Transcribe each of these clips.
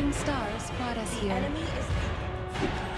falling stars brought us here.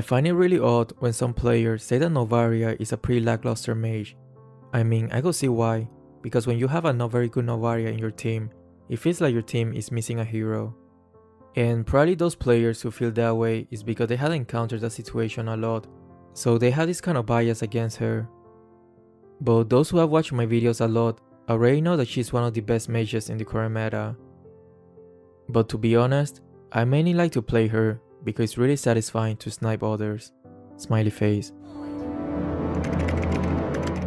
I find it really odd when some players say that Novaria is a pretty lackluster mage. I mean, I could see why, because when you have a not very good Novaria in your team, it feels like your team is missing a hero. And probably those players who feel that way is because they had encountered that situation a lot, so they have this kind of bias against her. But those who have watched my videos a lot already know that she's one of the best mages in the current meta. But to be honest, I mainly like to play her because it's really satisfying to snipe others. Smiley face.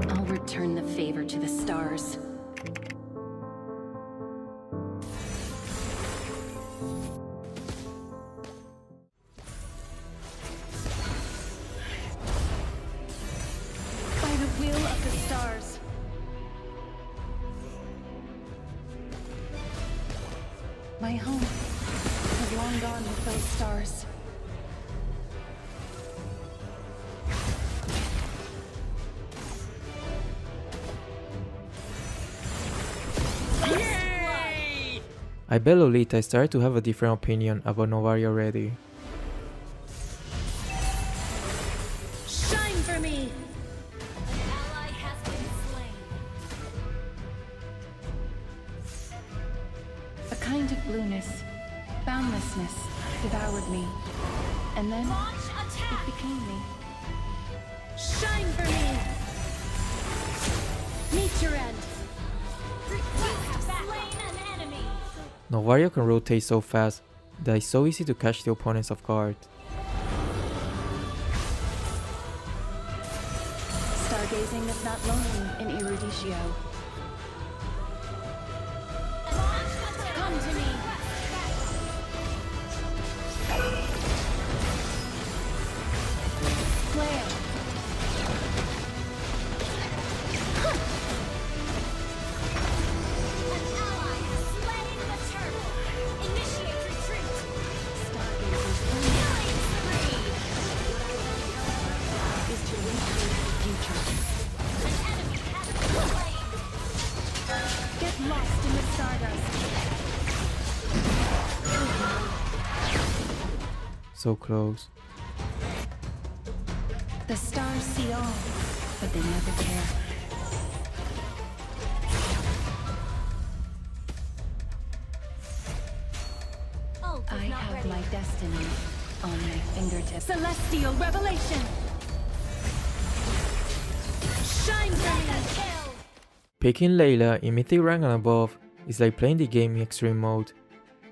I'll return the favor to the stars. I bet Lolita started to have a different opinion about Novaria already. Shine for me! Ally has been slain. A kind of blueness, boundlessness devoured me. And then it became me. Shine for me! Novaria can rotate so fast that it's so easy to catch the opponents off guard. Stargazing is not lonely in Eruditio. So close. The stars see all, but they never care. Ult is I have ready. my destiny on my fingertips. Celestial revelation! Shine for me! Mega kill. Picking Layla in Mythic rank and above is like playing the game in extreme mode.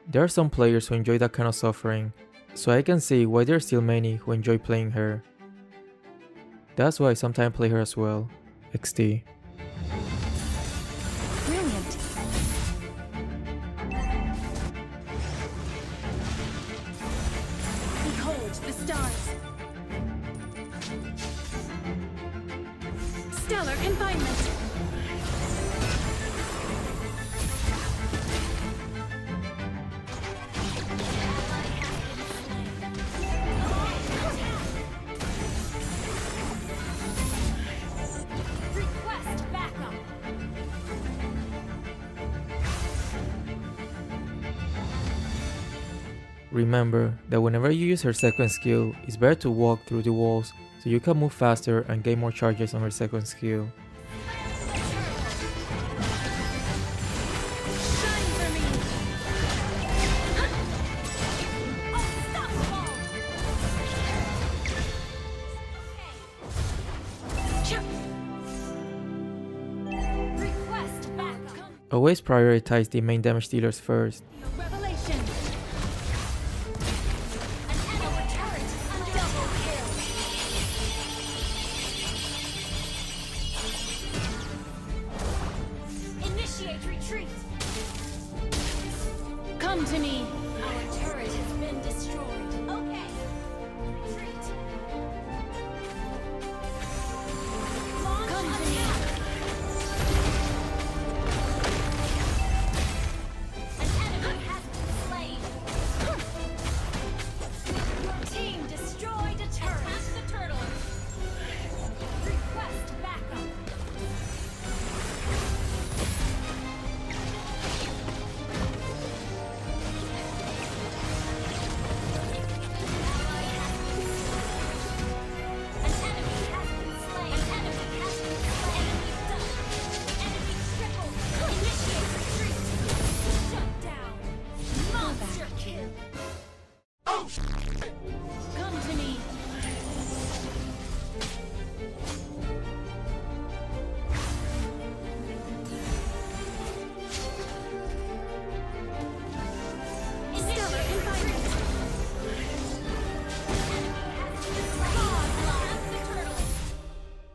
There are some players who enjoy that kind of suffering, so I can see why there are still many who enjoy playing her. That's why I sometimes play her as well. XD. Remember that whenever you use her second skill, it's better to walk through the walls so you can move faster and gain more charges on her second skill. Shine for me! Unstoppable. Request backup. Always prioritize the main damage dealers first.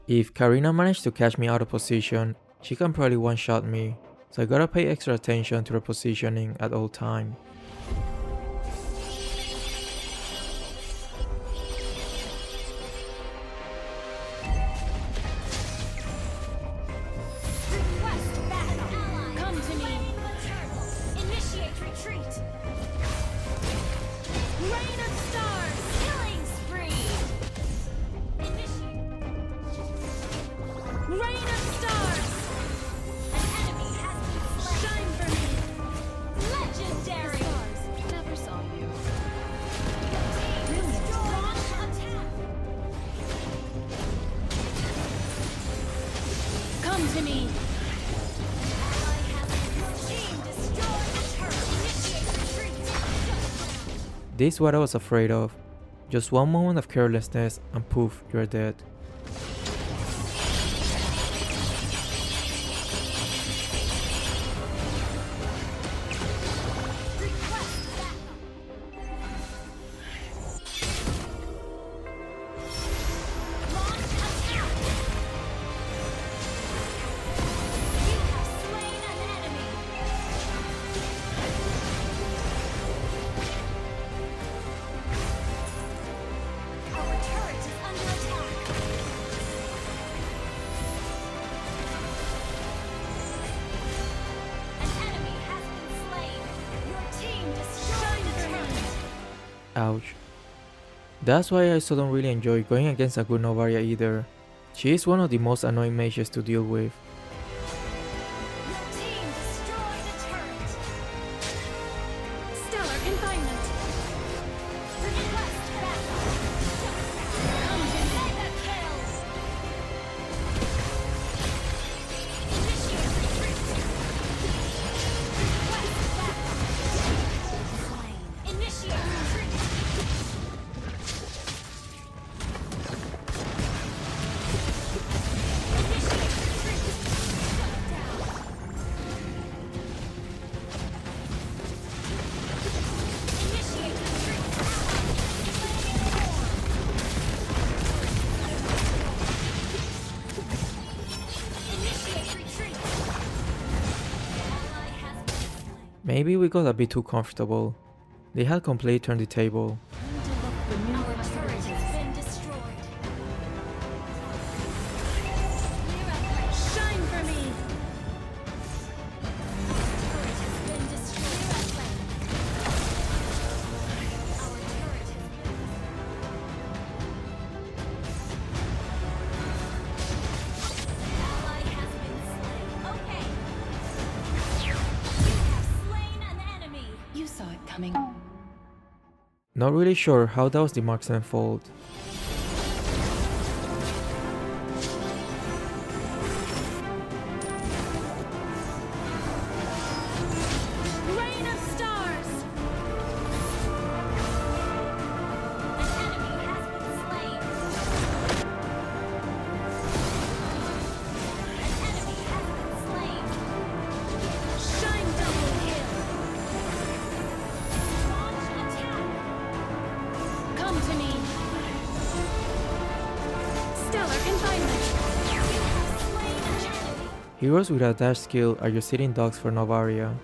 If Karina managed to catch me out of position, she can probably one-shot me, so I gotta pay extra attention to her positioning at all time. This is what I was afraid of. Just one moment of carelessness and poof, you're dead. Ouch. That's why I still don't really enjoy going against a good Novaria either. She is one of the most annoying mages to deal with. Maybe we got a bit too comfortable. They had completely turned the table. Not really sure how was the fault. Heroes with a dash skill are your sitting dogs for Novaria.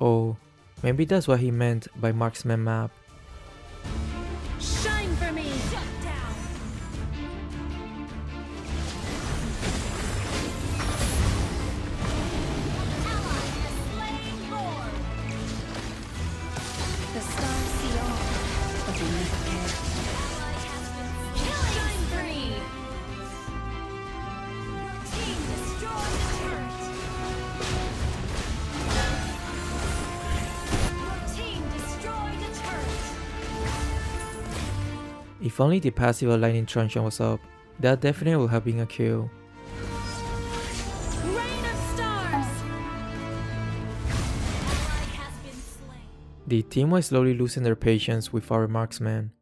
Oh, maybe that's what he meant by marksman map. Shine for me. Shut down. The stars see all. If only the passive lightning truncheon was up, that definitely would have been a kill. Rain of stars! Ally has been slain. The team was slowly losing their patience with our marksman.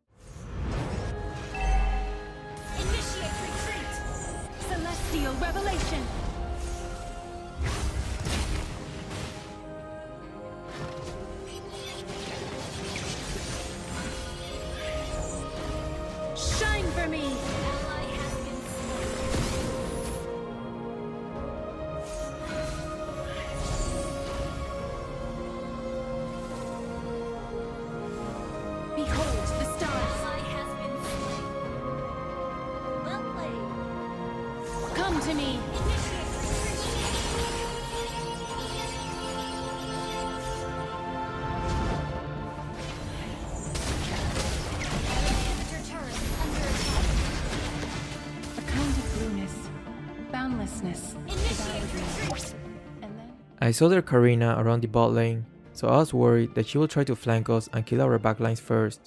I saw their Karina around the bot lane, so I was worried that she would try to flank us and kill our backlines first.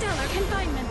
Shut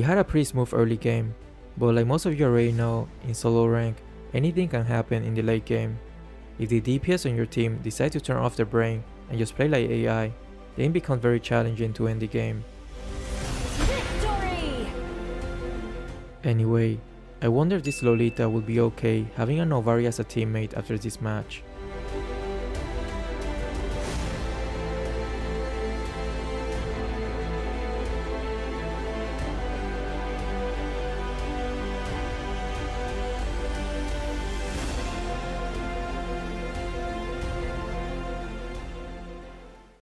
We had a pretty smooth early game, but like most of you already know, in solo rank, anything can happen in the late game. If the DPS on your team decide to turn off their brain and just play like AI, then it becomes very challenging to end the game. Victory! Anyway, I wonder if this Lolita will be okay having a Novaria as a teammate after this match.